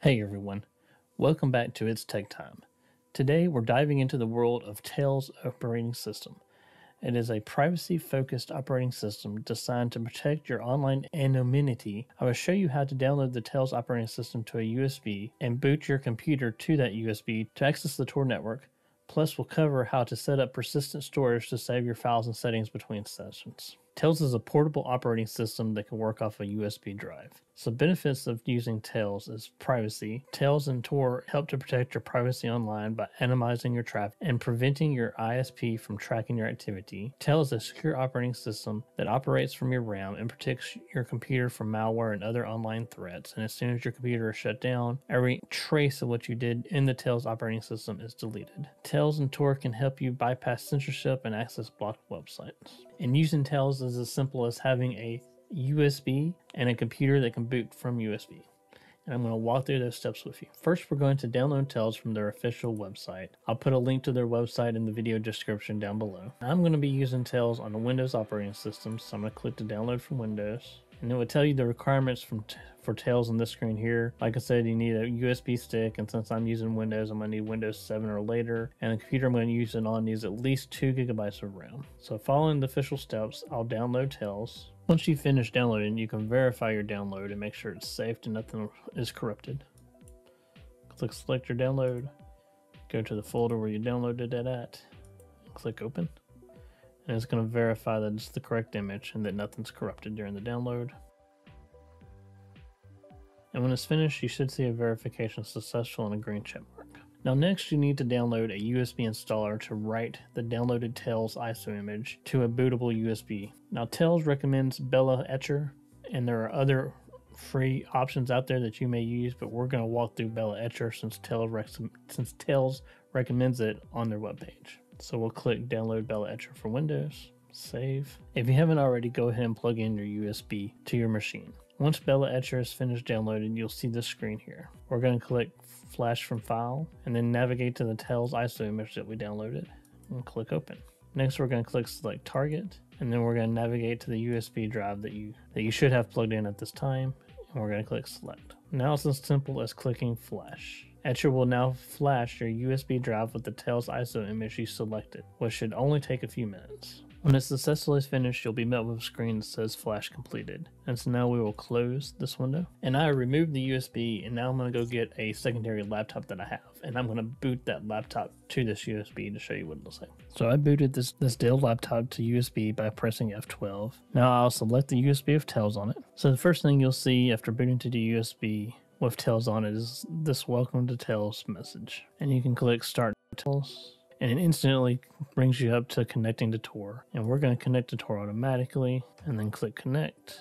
Hey everyone, welcome back to It's Tech Time. Today we're diving into the world of Tails operating system. It is a privacy focused operating system designed to protect your online anonymity. I will show you how to download the Tails operating system to a USB and boot your computer to that USB to access the Tor network. Plus, we'll cover how to set up persistent storage to save your files and settings between sessions. Tails is a portable operating system that can work off a USB drive. Some benefits of using Tails is privacy. Tails and Tor help to protect your privacy online by anonymizing your traffic and preventing your ISP from tracking your activity. Tails is a secure operating system that operates from your RAM and protects your computer from malware and other online threats. And as soon as your computer is shut down, every trace of what you did in the Tails operating system is deleted. Tails and Tor can help you bypass censorship and access blocked websites. And using Tails is as simple as having a USB and a computer that can boot from USB. And I'm going to walk through those steps with you. First, we're going to download Tails from their official website. I'll put a link to their website in the video description down below. I'm going to be using Tails on a Windows operating system, so I'm going to click to download from Windows. And it will tell you the requirements from for Tails on this screen here. Like I said, you need a USB stick, and since I'm using Windows, I'm gonna need Windows 7 or later. And the computer I'm gonna use it on needs at least two gigabytes of RAM. So following the official steps, I'll download Tails. Once you finish downloading, you can verify your download and make sure it's safe and nothing is corrupted. Click select your download, go to the folder where you downloaded it at, click open. And it's going to verify that it's the correct image and that nothing's corrupted during the download. And when it's finished, you should see a verification successful and a green check mark. Now next you need to download a USB installer to write the downloaded Tails ISO image to a bootable USB. Now Tails recommends Balena Etcher and there are other free options out there that you may use, but we're going to walk through Balena Etcher since Tails, since Tails recommends it on their webpage. So we'll click download Balena Etcher for Windows, save. If you haven't already, go ahead and plug in your USB to your machine. Once Balena Etcher is finished downloading, you'll see this screen here. We're going to click Flash from File and then navigate to the Tails ISO image that we downloaded and click Open. Next, we're going to click Select Target and then we're going to navigate to the USB drive that you that you should have plugged in at this time and we're going to click Select. Now it's as simple as clicking Flash. Etcher will now flash your USB drive with the Tails ISO image you selected, which should only take a few minutes. When it successfully is finished, you'll be met with a screen that says flash completed. And so now we will close this window. And I removed the USB and now I'm going to go get a secondary laptop that I have. And I'm going to boot that laptop to this USB to show you what it looks like. So I booted this, this Dell laptop to USB by pressing F12. Now I'll select the USB of Tails on it. So the first thing you'll see after booting to the USB with Tails on is this welcome to Tails message. And you can click start Tails and it instantly brings you up to connecting to Tor. And we're going to connect to Tor automatically and then click connect.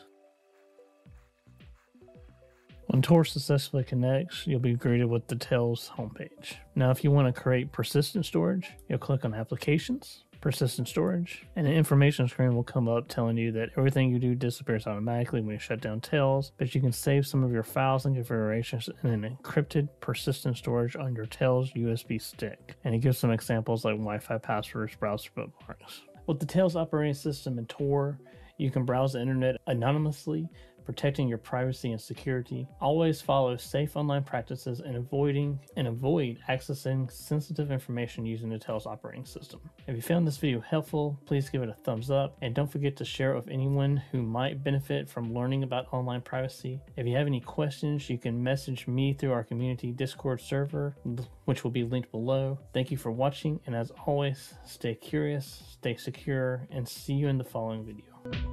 When Tor successfully connects, you'll be greeted with the Tails homepage. Now, if you want to create persistent storage, you'll click on Applications, persistent storage, and an information screen will come up telling you that everything you do disappears automatically when you shut down Tails, but you can save some of your files and configurations in an encrypted persistent storage on your Tails USB stick. And it gives some examples like Wi-Fi passwords, browser bookmarks. With the Tails operating system and Tor, you can browse the internet anonymously protecting your privacy and security. Always follow safe online practices and avoiding and avoid accessing sensitive information using Tails operating system. If you found this video helpful, please give it a thumbs up and don't forget to share it with anyone who might benefit from learning about online privacy. If you have any questions, you can message me through our community Discord server, which will be linked below. Thank you for watching, and as always, stay curious, stay secure, and see you in the following video.